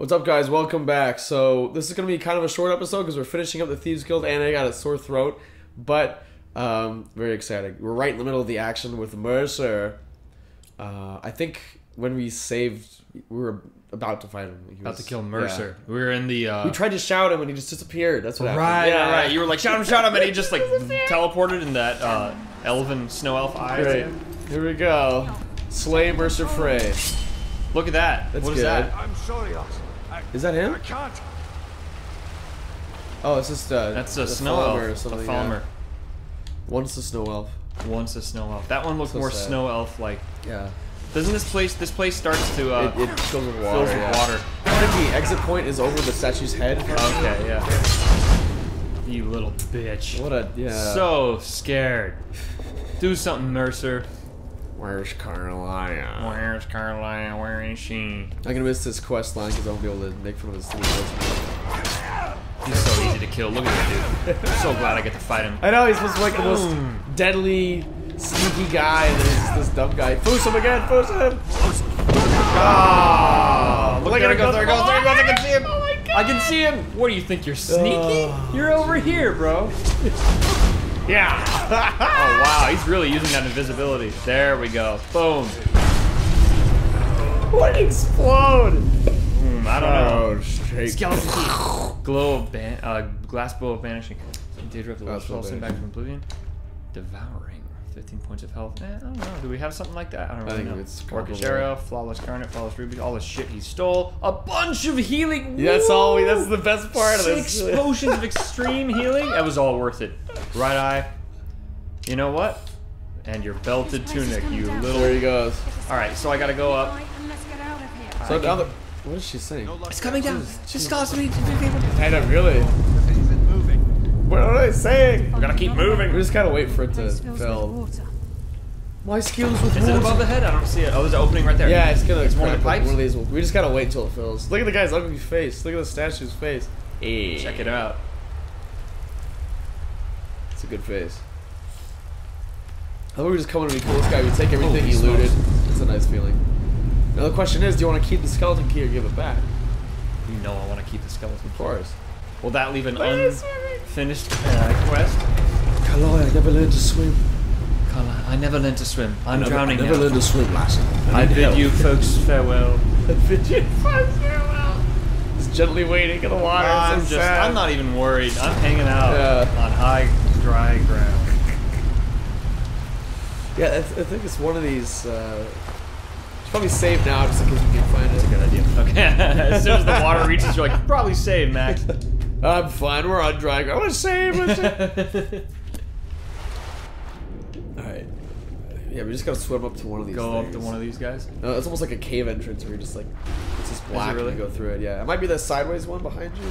What's up, guys? Welcome back. So this is gonna be kind of a short episode because we're finishing up the Thieves Guild, and I got a sore throat, but um, very exciting. We're right in the middle of the action with Mercer. Uh, I think when we saved, we were about to fight him. He About was- to kill Mercer. yeah. We were in the. Uh, We tried to shout him, and he just disappeared. That's what happened. right, Yeah, right. You were like, shout him, shout him, and he just like teleported in that uh, elven snow elf eyes. Great. Here we go. Slay Mercer Frey. Look at that. That's what is good. that? I'm sorry, Oz. I, Is that him? I can't. Oh, it's just uh, That's a the snow Falmer elf. or A something, Falmer. yeah. Once the snow elf. Once a snow elf. That one looked So more sad. snow elf like. Yeah. Doesn't this place? This place starts to. Uh, it, it fills with water. fills with yeah. water. I think the exit point is over the statue's head. Okay, yeah. You little bitch. What a yeah. So scared. Do something, Mercer. Where's Carolina? Where's Carlisle? Where is she? I'm gonna miss this quest line because I won't be able to make fun of his three words. He's so easy to kill. Look at that dude. I'm so glad I get to fight him. I know he's supposed to be like the most deadly, sneaky guy, and then he's this dumb guy. Foos him again. Foos him. Ah! Look, there he goes, there he goes, there he goes, I can see him! I can see him! What do you think, you're sneaky? Oh. You're over here, bro. Yeah. Oh wow, he's really using that invisibility. There we go. Boom. what explode? Hmm, I don't know. shit. Skeleton teeth. Glow of ban- uh, glass bow of banishing. Daedra of the Glass bow of Falls back from Oblivion. Devouring. 15 points of health. Eh, I don't know. Do we have something like that? I don't I really think know. it's Orcish. Arrow, Flawless Garnet, Flawless Ruby, all the shit he stole. A bunch of healing. Yeah, that's all. We, that's the best part of this. Six potions of extreme healing. That was all worth it. Right eye. You know what? And your belted tunic, you There little. he goes. All right, so I gotta go up. Let's get out of here. So now the, what is she saying? It's coming down. Just cost me. I know, really. Isn't moving. What are they saying? We gotta keep moving. We just gotta wait for it to Place fills with fill. water. My skills with Is it above the head? I don't see it. Oh, there's an opening right there. Yeah, it's gonna. It's one of the pipes? One of these. We just gotta wait until it fills. Look at the guy's ugly face. Look at the statue's face. Hey. Check it out. It's a good face. I thought we were just coming to be cool. This guy, we take everything Holy he looted. smokes. It's a nice feeling. Now the question is, do you want to keep the skeleton key or give it back? You know I want to keep the skeleton. Key. Of course. Will that leave an Please. Unfinished uh, quest? Kaloi, I never learned to swim. Carla, I never learned to swim. I'm never, drowning I never now. learned to swim, lassie. I need bid help. you folks farewell. I bid you folks farewell. Just gently wading in the water. I'm so just, sad. I'm not even worried. I'm hanging out Yeah. on high, dry ground. Yeah, I, th- I think it's one of these. Uh, should probably save now just in case we can find it. It's a good idea. Okay. as soon as the water reaches, you're like, probably save, Max. I'm fine. We're on dry ground. Gonna save. All right. Yeah, we just gotta swim up to one of these. Go up to one of these guys. No, it's almost like a cave entrance where you're just like it's just black really? and go through it. Yeah, it might be the sideways one behind you.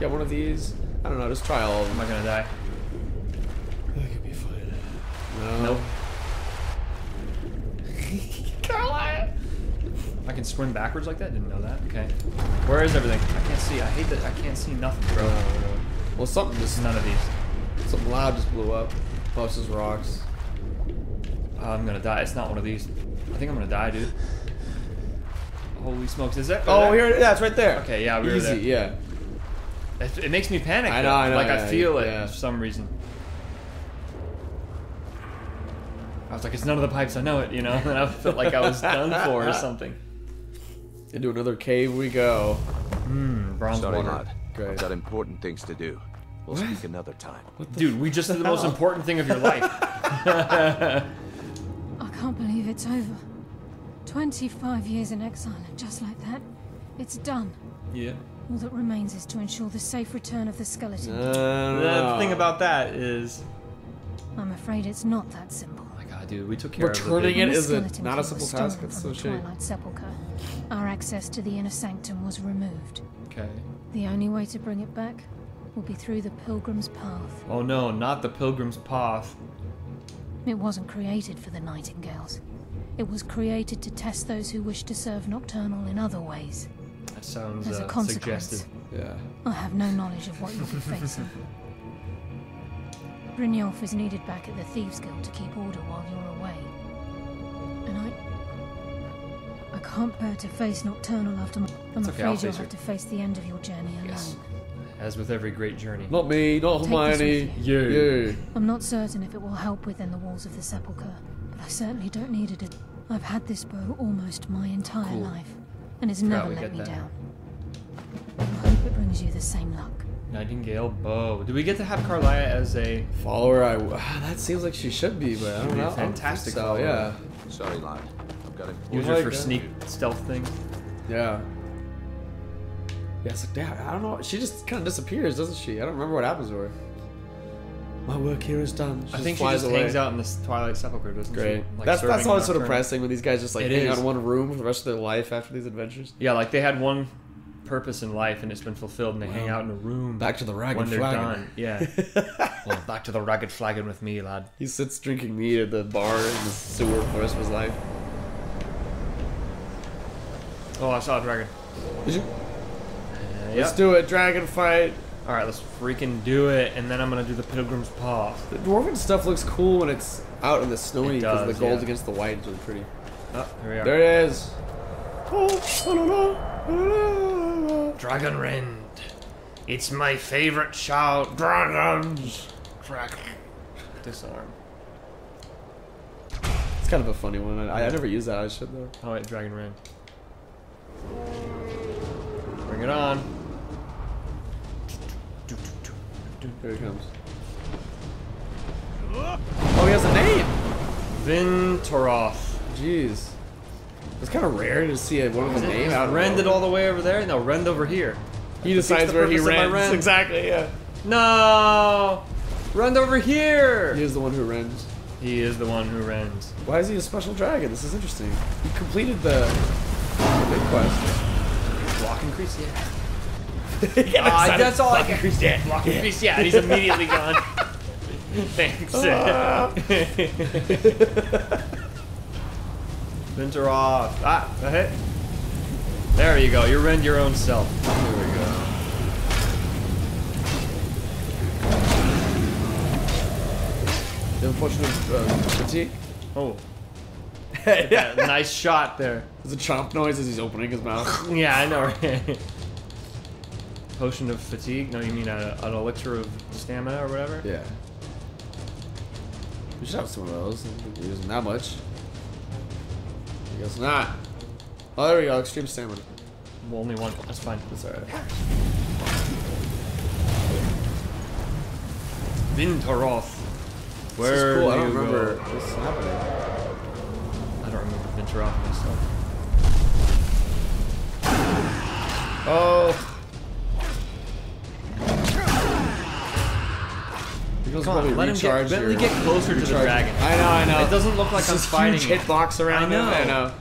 Yeah, one of these. I don't know. Just try all of Am them. I gonna die? That could be fine. No. Nope. I can swim backwards like that? Didn't know that. Okay. Where is everything? I can't see. I hate that. I can't see nothing, bro. No, no. Well, something just None of these. something loud just blew up. Oh, just rocks. Oh, I'm gonna die. It's not one of these. I think I'm gonna die, dude. Holy smokes! Is that? Oh, here. Yeah, it's right there. Okay, yeah, we were Easy. there. Yeah. It, it makes me panic. I though. know, I know, Like yeah, I feel it yeah. for some reason. I was like, it's none of the pipes. I know it. You know, and I felt like I was done for or something. Into another cave we go. Hmm, bronze Sorry, water. lad. Great. I've got important things to do. We'll speak another time. Dude, we just did the most important thing of your life. I can't believe it's over. 25 years in exile, and just like that, it's done. yeah. All that remains is to ensure the safe return of the skeleton. The thing about that is, I'm afraid it's not that simple. oh my god, dude, we took care Returning of the it When the is a, not a simple was task. stolen It's from so the shitty. Twilight Sepulchre. Our access to the inner sanctum was removed. Okay. The only way to bring it back will be through the Pilgrim's Path. Oh no, not the Pilgrim's Path. It wasn't created for the Nightingales. It was created to test those who wish to serve Nocturnal in other ways. That sounds As a uh, consequence, suggestive. Yeah. I have no knowledge of what you'll be facing. Brynjolf is needed back at the Thieves Guild to keep order while you're away. And I. I can't bear to face Nocturnal after my. I'm okay, I'll afraid you'll her. have to face the end of your journey alone. Yes. As with every great journey. Not me, not Take Hermione. with you. You. I'm not certain if it will help within the walls of the sepulchre, but I certainly don't need it. I've had this bow almost my entire Cool. life, and it's Forgot never let me that. down. I hope it brings you the same luck. Nightingale bow. Do we get to have Karliah as a? Follower, I. That seems like she should be, but I don't know. I don't think fantastic so, follower. yeah. Sorry, lad. I've got important Use her my for God. sneak stealth things. Yeah. Yeah, it's like, yeah, I don't know. She just kind of disappears, doesn't she? I don't remember what happens to her. My work here is done. I think she just away. hangs out in the Twilight Sepulchre, doesn't Great. she? Like that's that's serving always so Nocturne. depressing when these guys just like It hang out in one room for the rest of their life after these adventures. Yeah, like they had one purpose in life and it's been fulfilled, and they hang out in a room. Back to the ragged when they're flagon. done. Yeah. well, back to the ragged flagon with me, lad. he sits drinking mead at the bar in the sewer for the rest of his life. Oh, I saw a dragon. Did you? Uh, Let's do it, dragon fight. All right, let's freaking do it, and then I'm gonna do the Pilgrim's Path. The dwarven stuff looks cool when it's out in the snowy because the gold yeah. against the white is really pretty. Oh, here we are. There it is. Oh, Dragon Rend. It's my favorite shout. Dragons. Dragon. Disarm. It's kind of a funny one. I, I never use that. I should though. Oh wait, Dragon Rend. Bring it on. Here he comes. Oh, he has a name. Viinturuth. Jeez. It's kind of rare to see a one with a name out. Rended all the way over there? No, Rend over here. He decides where he of rends. rend. Exactly. Yeah. No! Rend over here! He is the one who rends. He is the one who rends. Why is he a special dragon? This is interesting. He completed the, big quest. Block increase, yeah. Yeah, Ah, excited. that's all I can. increase, yeah. Block increase, yeah, and he's immediately gone. Thanks. Ah. Viinturuth. Ah, a hit. There you go. You rend your own self. There we go. The unfortunate uh, fatigue. Oh, yeah. nice shot there. There's a chomp noise as he's opening his mouth. Yeah, I know. right? Potion of fatigue? No, you mean a, an elixir of stamina or whatever? yeah. We should have some of those. I don't think we're using that much. I guess not. Oh, there we go. Extreme stamina. Well, only one. That's fine. That's alright. Viinturuth. This Where is cool. I do don't remember go? this happening. I don't remember Viinturuth myself. Oh. Come on, let him get, recharge Bentley get closer to the dragon. I know, I know. It doesn't look like It's I'm fighting huge it. hitbox around I him. I know. know.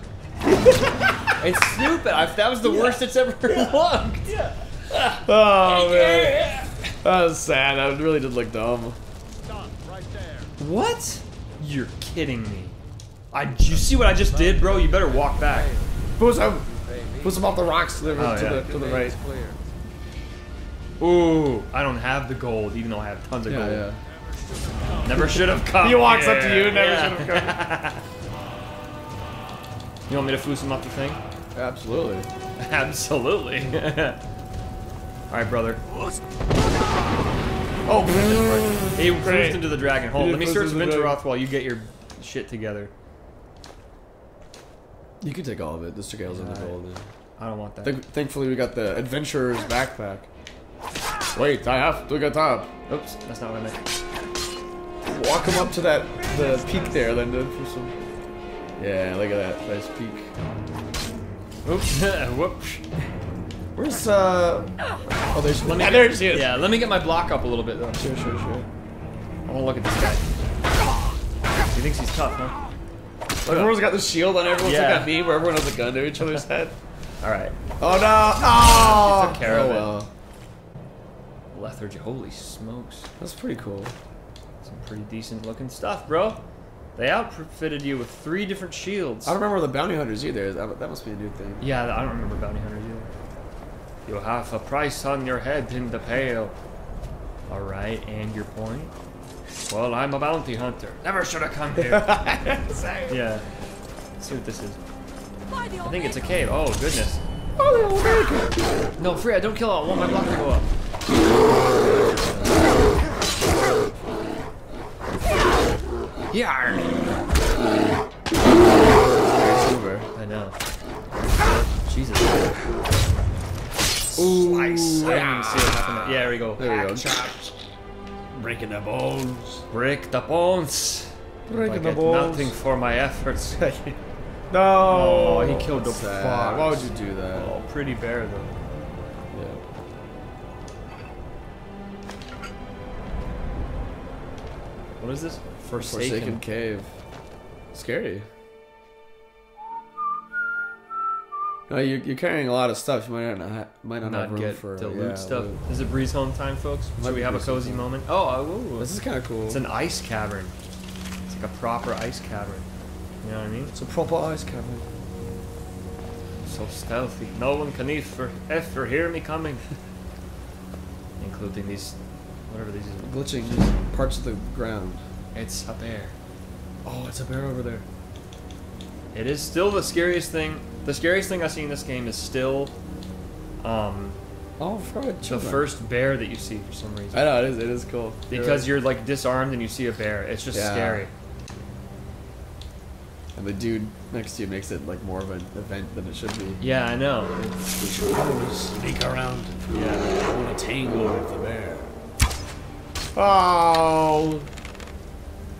It's stupid. I, that was the worst it's ever looked. Yeah. Oh man, that was sad. That really did look dumb. What? You're kidding me. I, you see what I just did, bro? You better walk back. Push him. Push him off the rocks to the, Oh, to, yeah. the, to the right. Ooh, I don't have the gold, even though I have tons of Yeah, gold. yeah. Never should have come. He walks up to you. Never Yeah. should have come. You want me to foos him off the thing? Absolutely. Absolutely. All right, brother. Oh, He foosed into the dragon. Hold. Let me search into the while you get your shit together. You could take all of it. The scales and the Alright. gold. yeah. I don't want that. Th- thankfully, we got the adventurer's backpack. Wait, I have to get up. Oops, that's not what I meant. Walk him up to that the peak there, Linda, for some. Yeah, look at that nice peak. Oops. Whoops. Where's uh? Oh, there's. Let me yeah, there she is. Yeah, let me get my block up a little bit though. Sure, sure, sure. I want to look at this guy. He thinks he's tough, huh? Like everyone's got the shield on everyone's Yeah. like that meme where everyone has a gun to each other's head. All right. Oh no! Oh! He took care oh, of it. Lethargy. Holy smokes. That's pretty cool. Some pretty decent looking stuff, bro. They outfitted you with three different shields. I don't remember the bounty hunters either. That, that must be a new thing. Yeah, I don't remember bounty hunters either. You have a price on your head in the pale. All right, and your point? Well, I'm a bounty hunter. Never should have come here. yeah. Let's see what this is. I think it's a cave. Oh goodness. No, Freya, don't kill it. I want my block to go up. Over. I know. Jesus. Slice. I didn't even see what happened. there. Yeah, there we go. There we go. Breaking the bones. Break the bones. Breaking the get bones. nothing for my efforts. No. Oh, he killed the Sad. fox. Why would you do that? oh, pretty bear though. Yeah. What is this? Forsaken. Forsaken cave. Scary. No, you're, you're carrying a lot of stuff. You might not might not, have room get for the yeah, loot stuff. loot. Is it breeze home time, folks? Might Should we have a cozy time. moment? Oh, ooh. This is kind of cool. It's an ice cavern. It's like a proper ice cavern. You know what I mean? It's a proper ice cavern. So stealthy. No one can ever, ever hear me coming. Including these, whatever these are. Glitching parts of the ground. It's a bear. Oh, it's a bear over there. It is still the scariest thing. The scariest thing I see in this game is still um, Oh, for the first bear that you see for some reason. I know it is. It is cool. Because right. you're like disarmed and you see a bear. It's just Yeah. scary. and the dude next to you makes it like more of an event than it should be. Yeah, I know. We should probably sneak around. Yeah. I want to tangle with the bear. Oh.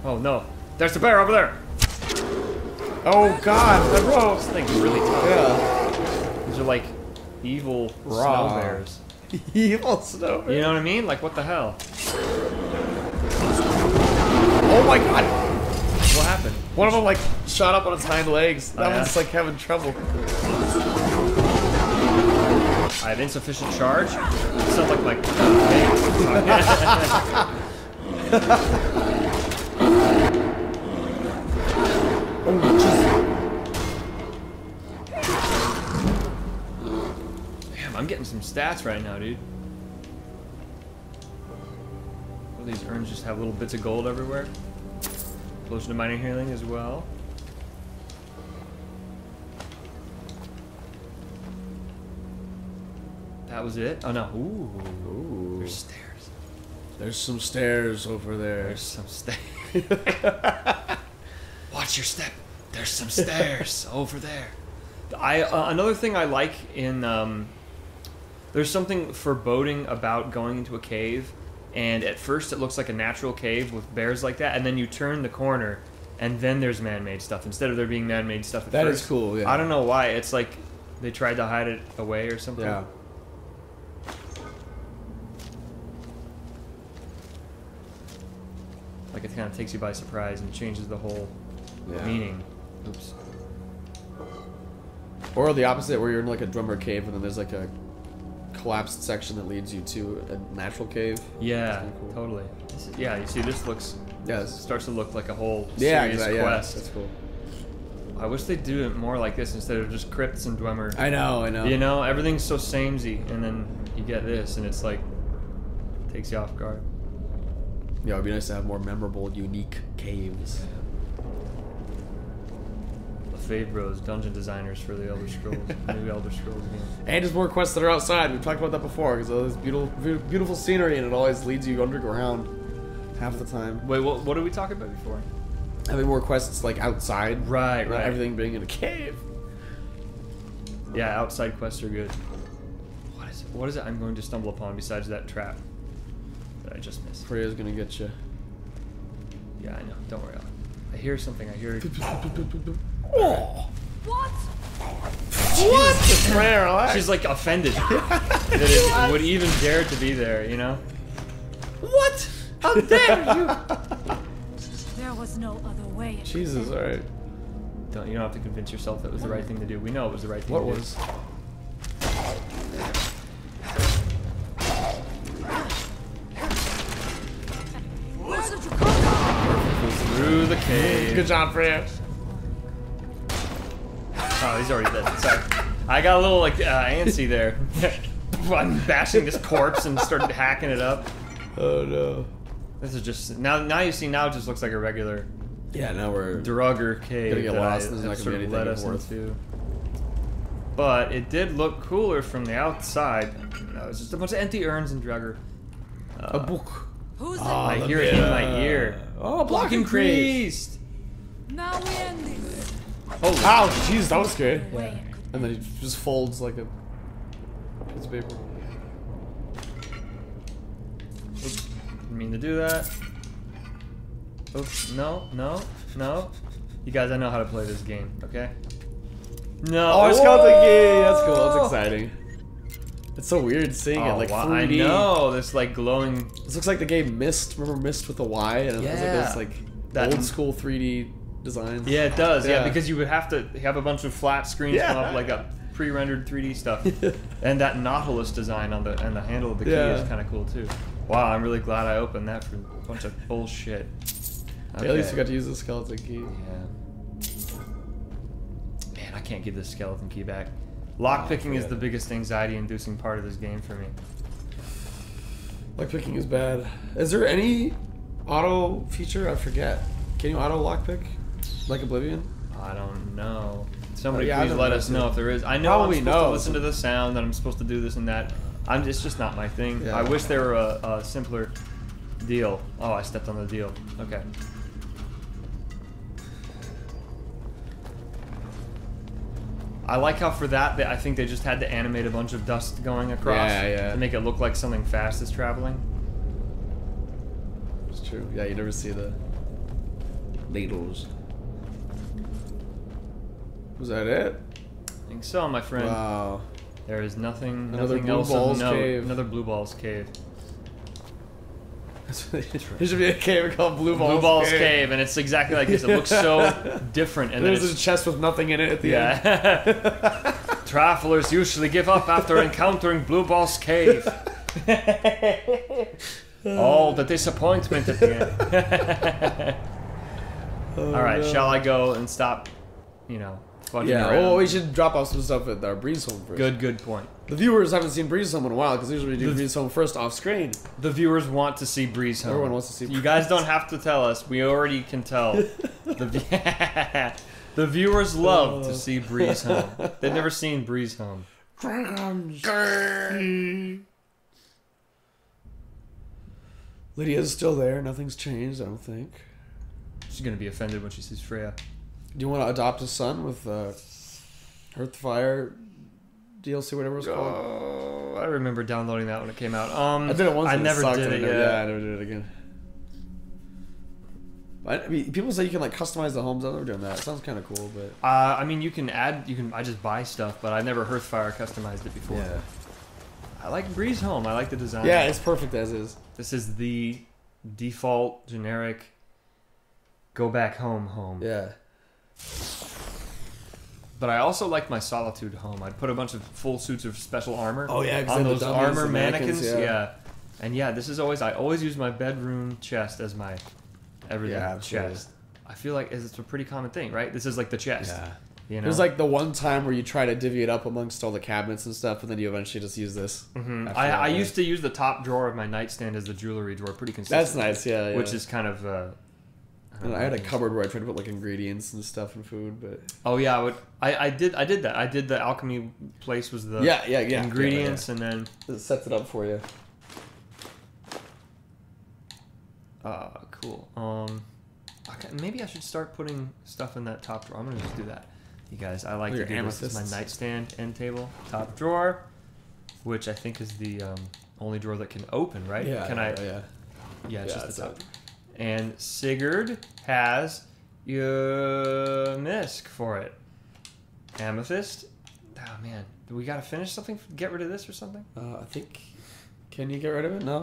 Oh no. There's the bear over there. Oh God, the rope. This thing's really tough. Yeah. These are like evil Raw. snow bears. Evil snow. bears. You know what I mean? Like what the hell? Oh my God. What happened? One of them like shot up on its hind legs. That Oh, yeah? one's like having trouble. I have insufficient charge. Sounds like my. Damn, I'm getting some stats right now, dude. Well, these urns just have little bits of gold everywhere. Close to mining healing as well. That was it? Oh no. Ooh. Ooh. There's stairs. There's some stairs over there. There's some stairs. Watch your step. There's some stairs over there. I uh, another thing I like in um, there's something foreboding about going into a cave, and at first it looks like a natural cave with bears like that, and then you turn the corner, and then there's man-made stuff instead of there being man-made stuff. At That is first. cool, yeah. I don't know why. It's like they tried to hide it away or something. Yeah. Like it kind of takes you by surprise and changes the whole Yeah. meaning. Oops. Or the opposite, where you're in like a Dwemer cave and then there's like a collapsed section that leads you to a natural cave. Yeah, cool. totally. This is- yeah, you see, this looks Yes. starts to look like a whole Yeah, serious exactly. Yeah, quest. that's cool. I wish they'd do it more like this instead of just crypts and Dwemer. I know, I know. You know, everything's so samey, and then you get this, and it's like takes you off guard. Yeah, it'd be nice to have more memorable, unique caves. LaFave Bros dungeon designers for the Elder Scrolls, new Elder Scrolls game. And there's more quests that are outside. We've talked about that before because of this beautiful, beautiful scenery, and it always leads you underground half the time. Wait, what, what did we talk about before? Having more quests like outside, Right, not right. everything being in a cave. Yeah, outside quests are good. What is it? What is it I'm going to stumble upon besides that trap that I just missed? Freya's gonna get you. Yeah, I know. Don't worry. I hear something. I hear. Oh, What? what? Freya, relax. She's like offended that it would even dare to be there. You know. what? How dare you? There was no other way. Jesus, all right. Don't you don't have to convince yourself that was the right thing to do. We know it was the right thing What to was? be. Where did you come from? do. Through the cave. Good job, Freya. Oh, he's already dead. Sorry. I got a little like uh, antsy there. I'm bashing this corpse and started hacking it up. Oh no. This is just now. Now you see. Now it just looks like a regular Yeah, now we're Draugr cave Gonna get that lost I and there's not gonna sort be anything led us worth- into. but it did look cooler from the outside. No, it's just a bunch of empty urns and Draugr. A book. Who's Oh, I hear it in my ear. Oh, block Block increased. increased. Now we end this. Holy Ow, jeez, that was scary. Way it could And then he just folds like a piece of paper. Oops, didn't mean to do that. Oops, no, no, no. You guys, I know how to play this game, okay? No. Oh, it's called the key. That's cool. That's oh. exciting. It's so weird seeing it Oh, like wow, I 3D. know this like glowing. This looks like the game Myst. Remember Myst with a Y? And it was like Yeah. like That- old school 3D designs. Yeah, it does. Yeah. Yeah. because you would have to have a bunch of flat screens Yeah. come up like a pre-rendered 3D stuff, and that Nautilus design on the and the handle of the key Yeah. is kind of cool too. Wow, I'm really glad I opened that for a bunch of bullshit. At least Okay. we got to use the skeleton key. Yeah. Man, I can't give this skeleton key back. Oh, Lockpicking is the biggest anxiety-inducing part of this game for me. Lock picking is bad. Is there any auto feature? I forget. Can you auto lockpick? Like Oblivion? I don't know. Somebody yeah, please let us know if there is. I know Probably I'm supposed to listen to the sound and I'm supposed to do this and that. I'm it's just not my thing. Yeah. I wish there were a, a simpler deal. Oh, I stepped on the deal. Okay. I like how for that, they, I think they just had to animate a bunch of dust going across yeah. to make it look like something fast is traveling. It's true. Yeah, you never see the ladles. Was that it? I think so, my friend. Wow. There is nothing, Another nothing Blue else Balls of note. Cave. Another blue balls cave. there should be a cave called Blue Balls, Blue Balls Cave. and it's exactly like this. It looks so different, and There's a chest with nothing in it at the end. Travelers usually give up after encountering Blue Balls Cave. All the disappointment at the end. Oh, All right, shall I go and stop? You know, Yeah, around? well, we should drop off some stuff at our Breeze Home first. Good, good point. The viewers haven't seen Breeze Home in a while because usually we do The- Breeze Home first off screen. The viewers want to see Breeze Home. Everyone wants to see You guys don't have to tell us. We already can tell. the, the viewers love to oh. see Breeze Home. They've never seen Breeze Home. Lydia's still there. Nothing's changed, I don't think. She's gonna be offended when she sees Freya. Do you want to adopt a son with uh, Hearthfire DLC, whatever it's called? Oh, I remember downloading that when it came out. Um, I did it once. I never sucked, did it never- Yeah, I never did it again. I I mean, people say you can like customize the homes. I've never done that. It sounds kind of cool, but Uh, I mean, you can add. You can. I just buy stuff, but I've never Hearthfire customized it before. yeah, I like Breeze Home. I like the design. yeah, it's perfect as is. This is the default generic. Go back home, home. Yeah, But I also like my Solitude home. I'd put a bunch of full suits of special armor. Oh, yeah, on those dummies, armor mannequins. mannequins, yeah. yeah. and yeah, this is always I always use my bedroom chest as my everything Yeah, chest. I feel like it's a pretty common thing, right? This is like the chest. yeah. You know, There's like the one time where you try to divvy it up amongst all the cabinets and stuff, and then you eventually just use this. Mhm. I, I used to use the top drawer of my nightstand as the jewelry drawer, pretty consistently. That's nice. Yeah, yeah. Which is kind of. Uh, And I had a what it is. cupboard where I tried to put like ingredients and stuff and food, but Oh yeah, I would. I, I did. I did that. I did the alchemy place was the yeah, yeah, yeah. ingredients, and then. It sets it up for you. Uh, cool. Um, okay, maybe I should start putting stuff in that top drawer. I'm gonna just do that. You guys, I like Oh, to do this. This is my nightstand end table top drawer, which I think is the um, only drawer that can open. Right? Yeah. Can I? Yeah. yeah. Yeah, it's Yeah, just the top. out. And Sigurd has your misc for it. Amethyst. Oh man, do we gotta finish something? Get rid of this or something? Uh, I think. Can you get rid of it? No.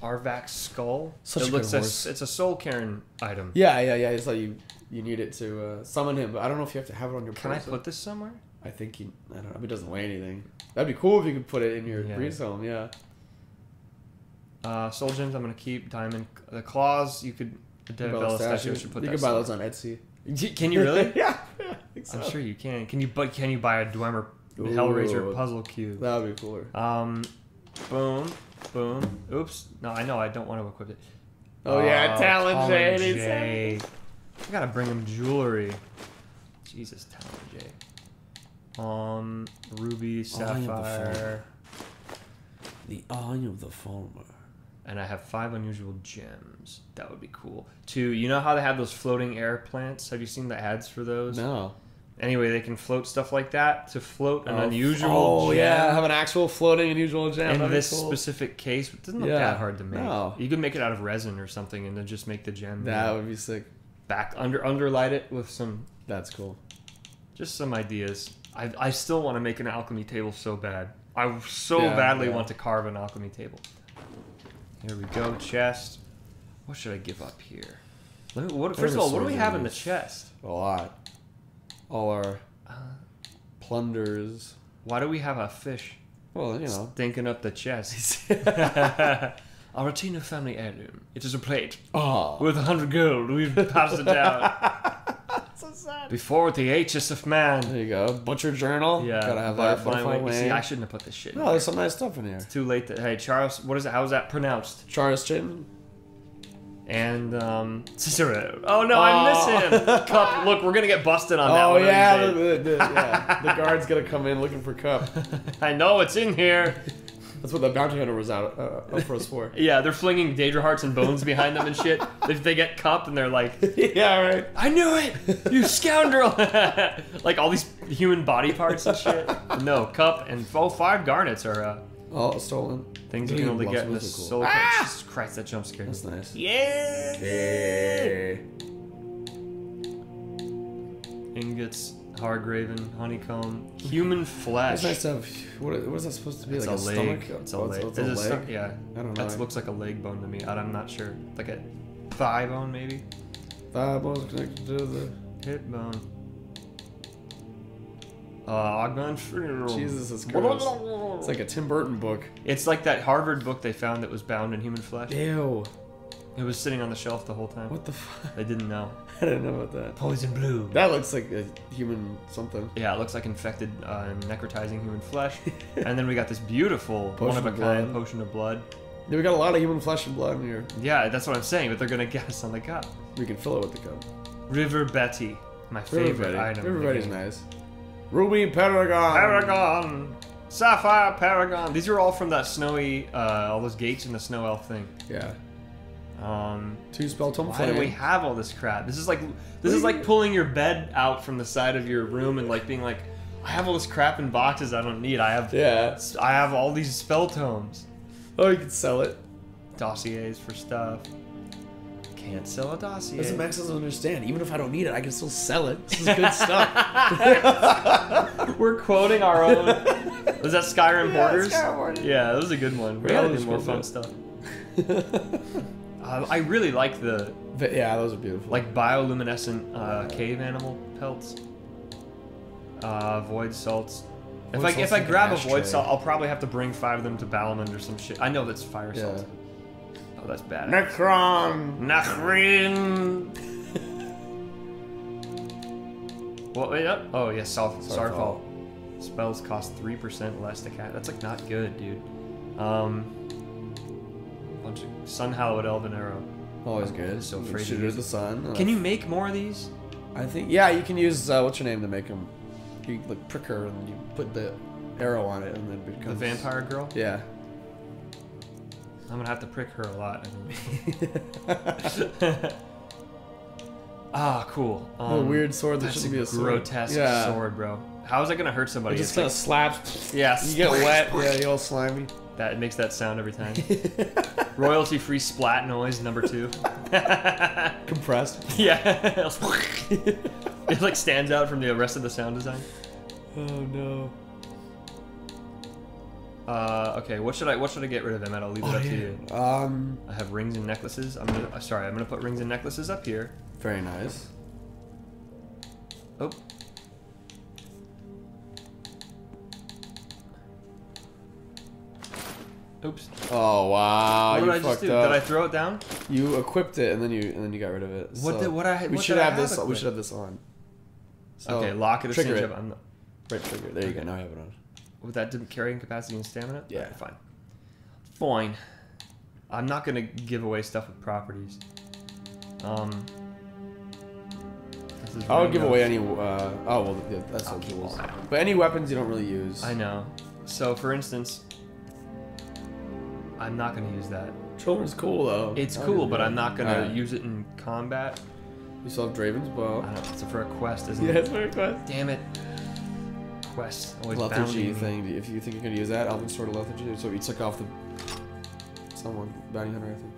Arvak's skull. Such it a looks good horse. it's a soul cairn item. Yeah, yeah, yeah. It's like you you need it to uh, summon him, but I don't know if you have to have it on your. Can I put this somewhere? I think you. I don't know. It doesn't weigh anything. That'd be cool if you could put it in your Yeah. breeze home. Yeah. Uh, soul gems I'm gonna keep. Diamond the claws you could. The You can buy Bella those statue. Statues. should put you that can buy those on Etsy. Can you really? yeah. I think so. I'm sure you can. Can you? But can you buy a Dwemer Hellraiser Ooh. puzzle cube? That would be cooler. Um, boom, boom. Oops. No, I know. I don't want to equip it. Oh, yeah, Talon Talon Jay, Jay. Jay. I gotta bring him jewelry. Jesus, Talon Jay. Um, ruby, Eye of the sapphire, The eye of the Falmer. And I have five unusual gems. That would be cool. Two, you know how they have those floating air plants? Have you seen the ads for those? No. Anyway, they can float stuff like that to float an Oh, unusual Oh gem. yeah, have an actual floating unusual gem. in That'd this cool. specific case, it doesn't look Yeah. that hard to make. No. You could make it out of resin or something, and then just make the gem. you That know, would be sick. back under underlight it with some That's cool. just some ideas. I, I still want to make an alchemy table so bad. I so Yeah, badly yeah. want to carve an alchemy table. Here we go, chest. What should I give up here? Let me, what, first of all, what do we have in the chest? A lot. All our Uh, plunders. why do we have a fish Well, you know. stinking up the chest? Our Tina family heirloom. It is a plate Oh. with a hundred gold. We've passed it down. so sad. Before the Ages of man. There you go. Butcher journal. Yeah, Gotta have that. butterfly Butterfly wing. See, wing. I shouldn't have put this shit. in No, here. there's some nice stuff in here. It's Too late. To, hey, Charles, what is it? How is that pronounced? Charles Charleston. And um, Cicero. Oh no, I miss him. Cup. Look, we're gonna get busted on that Oh one. yeah, the, the, the, yeah. the guard's gonna come in looking for Cup. I know it's in here. That's what the bounty hunter was out uh, up for us for. Yeah, they're flinging Daedra hearts and bones behind them and shit. If they get cup and they're like, yeah, right. I knew it, you scoundrel! like all these human body parts and shit. No, cup and oh, five garnets are uh, Oh, stolen. things you can only get in the cool. soul. Jesus Christ, that jump scared me. That's nice. Yeah. Yeah. Ingots, Hagraven, honeycomb, human flesh. It's nice to have. What, what is that supposed to be? It's like a, a, leg. stomach? It's a Oh, leg. It's, Is a leg. yeah. I don't know. That looks like a leg bone to me. I- I'm not sure. Like a thigh bone, maybe. Thigh bone's connected to the. Hip bone. Uh, augment. Jesus, it's gross. It's like a Tim Burton book. It's like that Harvard book they found that was bound in human flesh. Ew. It was sitting on the shelf the whole time. What the fuck? They didn't know. I didn't know about that. Poison blue. That looks like a human something. Yeah, it looks like infected, uh, necrotizing human flesh. and then we got this beautiful, Potion one of a of kind blood. potion of blood. Yeah, we got a lot of human flesh and blood in here. Yeah, that's what I'm saying, but they're gonna get us on the cup. We can fill it with the cup. River Betty, my favorite Betty. item. in River Betty's nice. Ruby Paragon. Paragon, Sapphire Paragon. These are all from that snowy, uh, all those gates in the snow elf thing. Yeah. Um, Two spell tome why flame. do we have all this crap? This is like, this is like pulling your bed out from the side of your room and like being like, I have all this crap in boxes I don't need. I have, Yeah. I have all these spell tomes, Oh, you can sell it. dossiers for stuff. Can't sell a dossier. Doesn't Max doesn't understand. Even if I don't need it, I can still sell it. This is good stuff. We're quoting our own. Was that Skyrim Yeah, Borders? Skyrim Borders. Yeah, that was a good one. We Yeah, gotta do more fun yeah. stuff. Uh, I really like the but yeah, those are beautiful. like bioluminescent uh, cave animal pelts. Uh, void salts. If I salt's if I grab a ashtray. void salt, I'll probably have to bring five of them to Balimund or some shit. I know that's fire yeah. salt. Oh, that's bad. Necron. Nachrin. what? Wait up. Oh yeah, Sarf- Sarfall. Sarfall. Spells cost three percent less to cast. That's like not good, dude. Um, bunch of Sun Hallowed Elven Arrow. Always good. So You afraid to shoot it at the sun. Can you make more of these? I think yeah, you can use uh, what's your name to make them. You like prick her and you put the arrow on it and then it The vampire girl. Yeah. I'm gonna have to prick her a lot. Ah, cool. a weird sword that That's shouldn't a be a sword. grotesque Yeah. sword, bro. How is that gonna hurt It somebody? just It's kind of like- slaps. yeah, You get wet. Yeah, you all slimy. That makes that sound every time. Royalty free splat noise number two. Compressed. yeah. it like stands out from the rest of the sound design. Oh no. Uh, okay, what should I what should I get rid of them at? I'll leave it up to you. Um, I have rings and necklaces. I'm gonna uh, sorry, I'm gonna put rings and necklaces up here. very nice. Oh. Oops. Oh wow, what did I just do? up. Did I throw it down? You equipped it and then you and then you got rid of it. What So did- what I- We what should did I have have this. We should have this on. So, okay, lock it trigger it. up. I'm Right trigger. There you go. Now I have it on. with that didn't carrying capacity and stamina? Yeah. Okay, fine. Fine. I'm not gonna give away stuff with properties. Um I would give away any. Uh, oh well, yeah, that's no jewels. But any weapons you don't really use. I know. So, for instance, I'm not gonna use that. Children's cool though. It's I cool, but I'm not gonna Alright. use it in combat. You still have Draven's bow. I don't, it's for a quest, isn't Yeah, it? it's very quest. Damn it. Quest. Always Lethargy bounding me. thing. If you think you're gonna use that, Elven Sword of Lethargy. So you took off the someone bounty hunter. I think.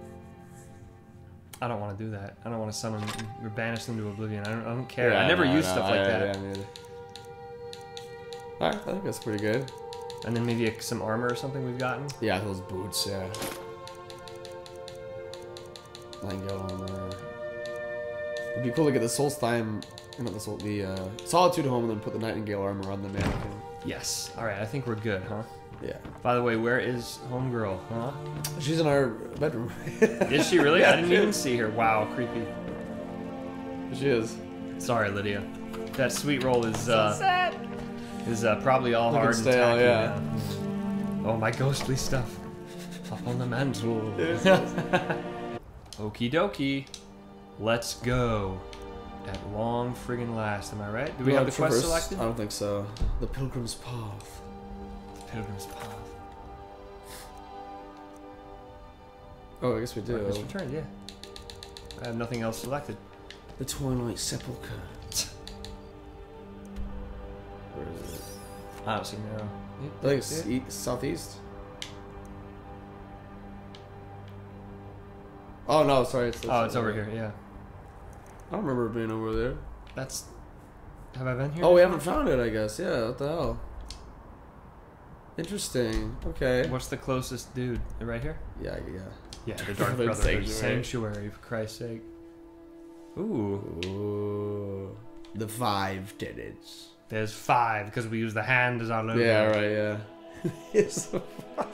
I don't want to do that. I don't want to summon or banish them to oblivion. I don't, I don't care. I never no, use no, stuff like I- that. Yeah, me neither. Alright, I think that's pretty good. And then maybe a, some armor or something we've gotten. Yeah, those boots. Yeah. Nightingale armor. It'd be cool to get the Solstheim, not the Sol, the uh, Solitude home, and then put the Nightingale armor on the mannequin. Yes. All right. I think we're good, huh? Yeah. By the way, where is homegirl? Huh? She's in our bedroom. Is she really? Yeah, I didn't even is. see her. Wow, creepy. she is. Sorry, Lydia. That sweet roll is uh, is uh, probably all Looking hard stale, and tacky yeah. now. Oh, my ghostly stuff up on the mantle. Okie dokie. Let's go. At long friggin' last, am I right? Do we You have want the quest traverse? selected? I don't think so. The Pilgrim's Path. The Pilgrim's Path. Oh, I guess we do. Right, Let's return, yeah. I have nothing else selected. The Twilight Sepulchre. Where is it? I don't see no. I think it's e- southeast. Oh no, sorry. It's, Oh, it's over here. Yeah, I don't remember being over there. that's. Have I been here? Oh, we haven't found it. I guess. Yeah. What the hell? Interesting. Okay. What's the closest dude? Right here? Yeah. Yeah. Yeah, the Dark Brotherhood Brotherhood Sanctuary. Sanctuary, for Christ's sake. Ooh, Ooh. The five tenets. There's five because we use the hand as our logo. Yeah. Right. Yeah. it's so fun.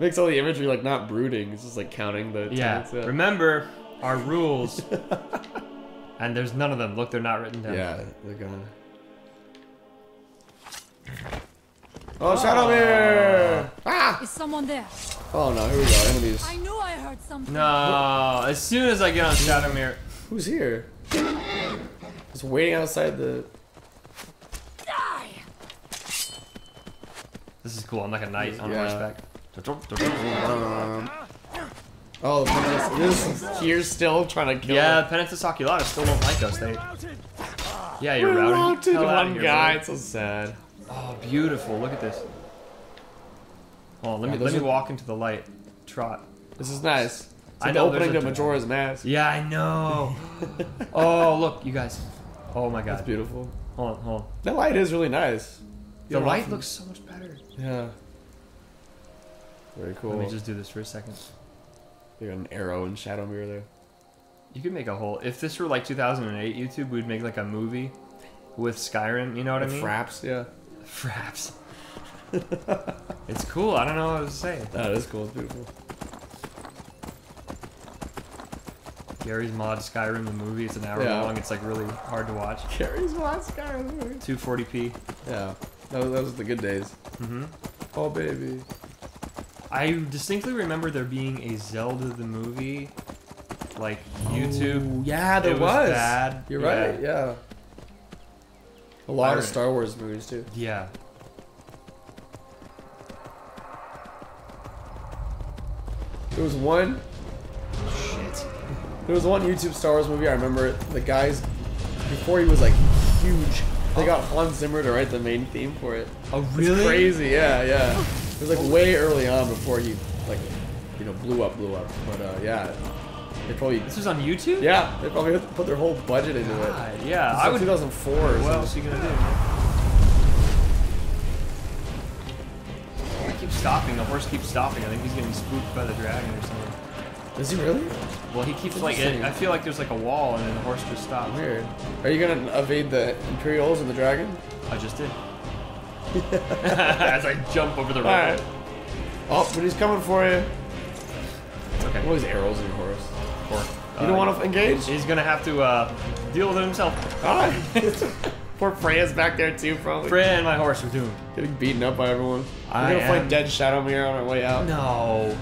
Makes all the imagery like not brooding. It's just like counting the. Yeah. tenets, Remember our rules. and there's none of them. Look, they're not written down. Yeah, they're gonna. Oh, Shadowmere! Ah! Is someone there? Oh no, here we go. Enemies. I knew I heard something. No, as soon as I get on Shadowmere, Who's here? Just waiting outside the. Die! this is cool. I'm like a knight on Yeah. horseback. Oh, this is here still trying to kill. Yeah, Penitus Oculatus still don't like us. They. Yeah, you're we're routed outta one here, guy. bro. It's so sad. Oh, beautiful. Look at this. Oh, let Yeah, me let me walk into the light. Trot. This is nice. It's I like know, opening to Majora's Mask. Yeah, I know. oh, look, you guys. Oh my god. That's beautiful. Hold on, hold on. That light is really nice. The You don't light often- looks so much better. Yeah. Very cool. Let me just do this for a second. You got an arrow and Shadowmere there. You could make a whole. If this were like 2008 YouTube, we'd make like a movie with Skyrim. You know what I mean? fraps, yeah. Fraps. it's cool. I don't know what to say. That is cool. It's beautiful. Garry's mod Skyrim the movie. It's an hour Yeah. long. It's like really hard to watch. Garry's Mod Skyrim. 240p. Yeah, those, that was the good days. hmm Oh baby. I distinctly remember there being a Zelda the movie, like YouTube. Oh, yeah, there It was was. bad. You're Yeah. right. Yeah. A lot of Star Wars movies too. Yeah. There was one. There was one YouTube Star Wars movie. I remember it. The guys before he was like huge. They got Hans Zimmer to write the main theme for it. Oh It's crazy. Yeah, yeah. It was like way early on before he like you know blew up, blew up. But uh, yeah, they probably This was on YouTube. yeah they probably put their whole budget into it. God, yeah. It's I like would. 2004 or What something. else are you gonna do? I keep stopping. The horse keeps stopping. I think he's getting spooked by the dragon or something. Is he really? Well, he keeps like. It, I feel like there's like a wall, and then the horse just stops. Weird. Are you gonna evade the Imperials and the dragon? I just did. As I jump over the road. Alright. Oh, but he's coming for you. It's okay. What is arrows in your horse? Or, You don't want to engage? He's gonna have to uh, deal with it himself. Alright. Poor Freya's back there too, probably. Freya and my horse are doomed. Getting beaten up by everyone. We're I gonna am- dead Shadowmere on our way out. No.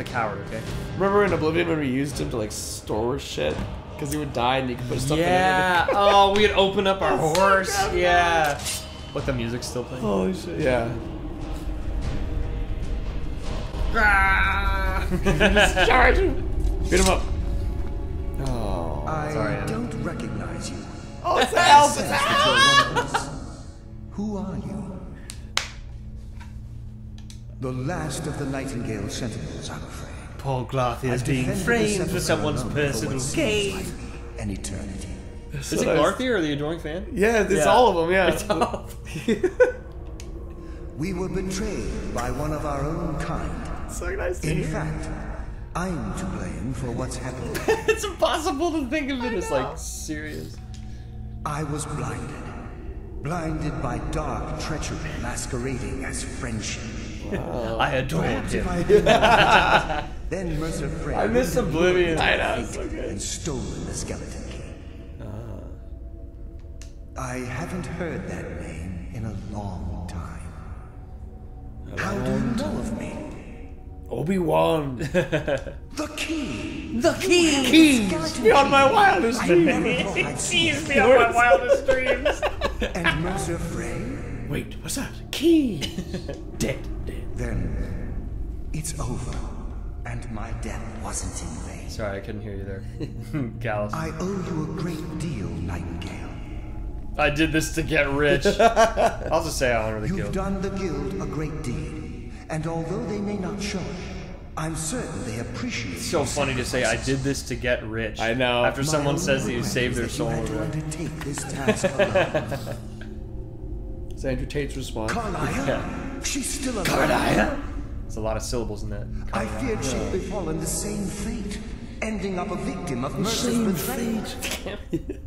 I don't know. I'm just a coward, okay? Remember in Oblivion when we used him to like store shit? Because he would die and you could put stuff Yeah. oh, we'd open up our horse. yeah. What the music's still playing? Holy shit. Yeah. Ah. Charge him. Beat him up. Oh. I Sorry, don't recognize you. Oh, it's the elf. Sense that you're one of us. Who are you? The last of the Nightingale Sentinels, I'm afraid. Paul Gloth is I've being defended framed for someone's personal what gain. like An eternity. Is it Garthy or the Adoring Fan? Yeah, it's Yeah. all of them. Yeah. It's all- We were betrayed by one of our own kind. so nice to In hear. fact, I'm to blame for what's happened. it's impossible to think of it as like serious. I was blinded. Blinded by dark treachery masquerading as friendship. Oh. I adored him. I had then Mercer Frey I miss Oblivion. I know, me it's so good. and stolen the skeleton key. Ah. I haven't heard that name in a long time. How do you know of me? Obi Wan. The key! The key. Keys beyond my wildest dreams. never thought I'd beyond my wildest dreams. And Mercer Frey? Wait, what's that? Key. Dead. Dead. Then it's over. And my death wasn't in vain. Sorry, I couldn't hear you there. Gallus. I owe you a great deal, Nightingale. I did this to get rich. I'll just say I honor the You've guild. done the guild a great deed, and although they may not show it, I'm certain they appreciate. It's so funny to say I did this to get rich. I know. After My someone says that you saved their soul. You had to undertake this task alone. It's Andrew Tate's response. Karliah, she's still alive. There's a lot of syllables in that. I feared she'd befallen the same fate, ending up a victim of Mercer's betrayal.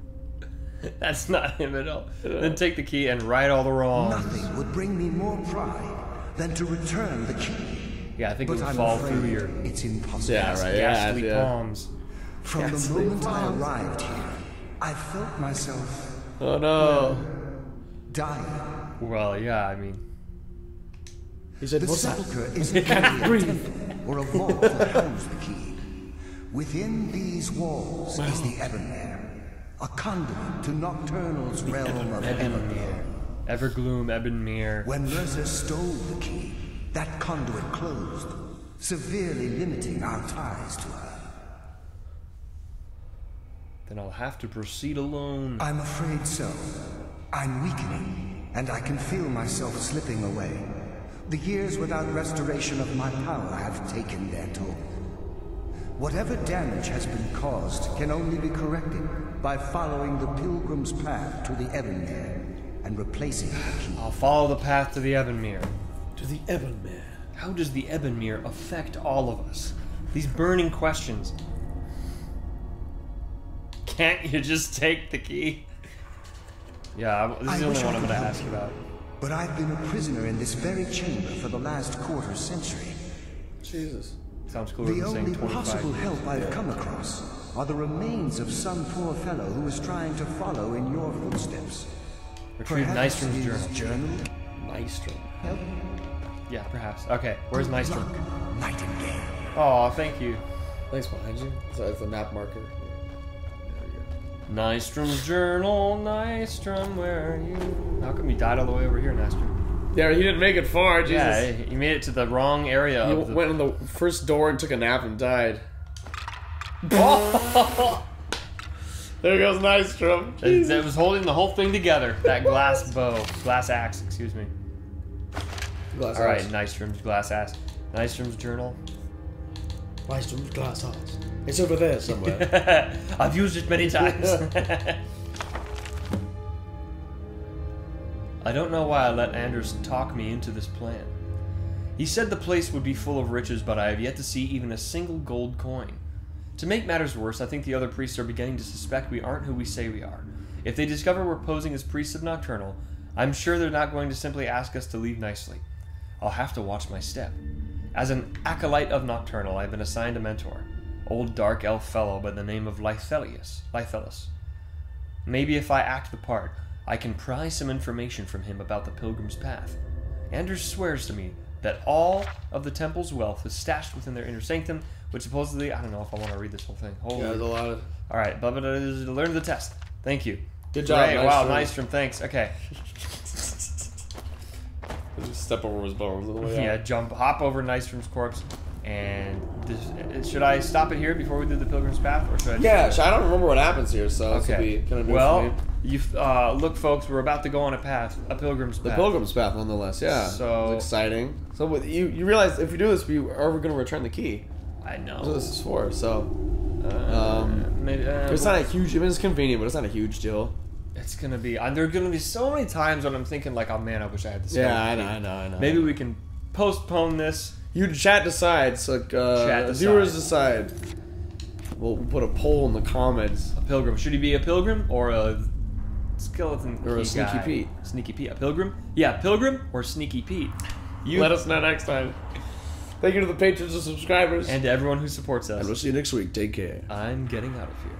That's not him at all. Then take the key and right all the wrongs. Nothing would bring me more pride than to return the key. Yeah, I think But it would I'm fall through your it's impossible. Yeah, right. Yeah, ghastly yeah. palms. From the Ghastly moment I arrived here, I felt myself Oh no. dying. Well, yeah, I mean, He said, The what's sepulchre isn't a temple or a vault that holds the key. Within these walls is the Ebonmere, a conduit to Nocturnal's realm of Evermere. Evergloam, Ebonmere. When Mercer stole the key, that conduit closed, severely limiting our ties to her. Then I'll have to proceed alone. I'm afraid so. I'm weakening, and I can feel myself slipping away. The years without restoration of my power have taken their toll. Whatever damage has been caused can only be corrected by following the pilgrim's path to the Ebonmere and replacing the key. I'll follow the path to the Ebonmere. To the Ebonmere. How does the Ebonmere affect all of us? These burning questions. Can't you just take the key? Yeah, I- this I is the only one I'm going to ask you. about. But I've been a prisoner in this very chamber for the last quarter century. Jesus. Sounds cooler The than saying only 25. possible help I've come across are the remains of some poor fellow who is trying to follow in your footsteps. Retrieve Perhaps Nystrom's his journal. journal Nystrom. help Yeah, perhaps. Okay, where's Nystrom? luck, Nightingale. Oh, thank you. Thanks behind you. So it's a map marker. Nystrom's journal, Nystrom, where are you? How come you died all the way over here, Nystrom? Yeah, he didn't make it far. Jesus. Yeah, he made it to the wrong area he of the... went in the first door and took a nap and died. There goes Nystrom. It, it was holding the whole thing together. That glass bow, glass axe, excuse me. Glass All right. Nystrom's glass axe. Nystrom's journal. Nystrom's glass house. It's over there somewhere. I've used it many times. I don't know why I let Anders talk me into this plan. He said the place would be full of riches, but I have yet to see even a single gold coin. To make matters worse, I think the other priests are beginning to suspect we aren't who we say we are. If they discover we're posing as priests of Nocturnal, I'm sure they're not going to simply ask us to leave nicely. I'll have to watch my step. As an acolyte of Nocturnal, I've been assigned a mentor, old dark elf fellow by the name of Lythelius. Lythelus. Maybe if I act the part, I can pry some information from him about the Pilgrim's Path. Anders swears to me that all of the temple's wealth is stashed within their inner sanctum, which supposedly I don't know if I want to read this whole thing. Holy. Yeah, there's a lot of. All right, blah, blah, blah, blah, learn the test. Thank you. Good job. Great. Nystrom. Wow, Nystrom. Thanks. Okay. Just step over his bones on the way Yeah, jump, hop over Nystrom's corpse, and this, should I stop it here before we do the Pilgrim's Path, or should I? Yeah, so I don't remember what happens here, so this will Okay. be kind of well, you uh, look, folks. We're about to go on a path, a pilgrim's path. The. Pilgrim's Path, nonetheless. Yeah, So- it's exciting. So with, you you realize if we do this, we are we going to return the key. I know. That's what this is for. So Uh, um, maybe, uh, it's not a huge. I mean, it's convenient, but it's not a huge deal. It's gonna be. Uh, there are gonna be so many times when I'm thinking like, oh man, I wish I had this. Yeah, I know, I know, I know. Maybe we can postpone this. You chat decides. Like uh, Chat viewers decide. We'll we'll put a poll in the comments. A pilgrim. Should he be a pilgrim or a skeleton? Or a Sneaky guy? Pete. Sneaky Pete. A pilgrim? Yeah, pilgrim or sneaky Pete. You Let us know next time. Thank you to the patrons and subscribers. and to everyone who supports us. and we'll see you next week. Take care. I'm getting out of here.